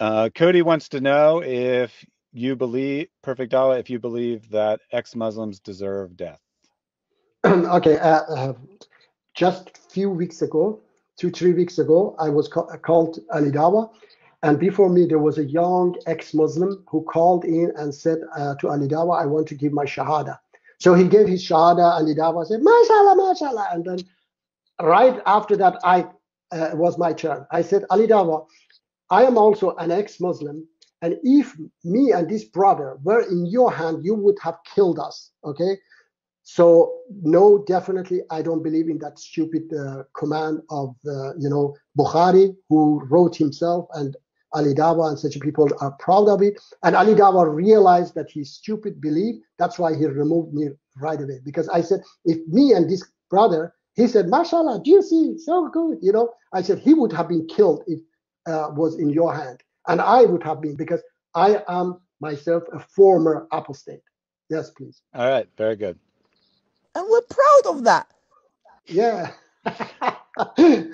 Uh, Cody wants to know if you believe, Perfect Dawah, if you believe that ex-Muslims deserve death. okay, uh, uh, just a few weeks ago, two, three weeks ago, I was ca- called Ali Dawah. And before me, there was a young ex-Muslim who called in and said uh, to Ali Dawah, I want to give my Shahada. So he gave his Shahada, Ali Dawah said, MashaAllah, MashaAllah. And then right after that, I uh, was my turn. I said, Ali Dawah, I am also an ex-Muslim. And if me and this brother were in your hand, you would have killed us. Okay. So no, definitely, I don't believe in that stupid uh, command of uh, you know Bukhari, who wrote himself, and Ali Dawah and such people are proud of it. And Ali Dawah realized that his stupid belief. That's why he removed me right away because I said, if me and this brother, he said, "Mashallah, do you see so good?" You know, I said he would have been killed if uh, was in your hand, and I would have been because I am myself a former apostate. Yes, please. All right, very good. And we're proud of that. Yeah.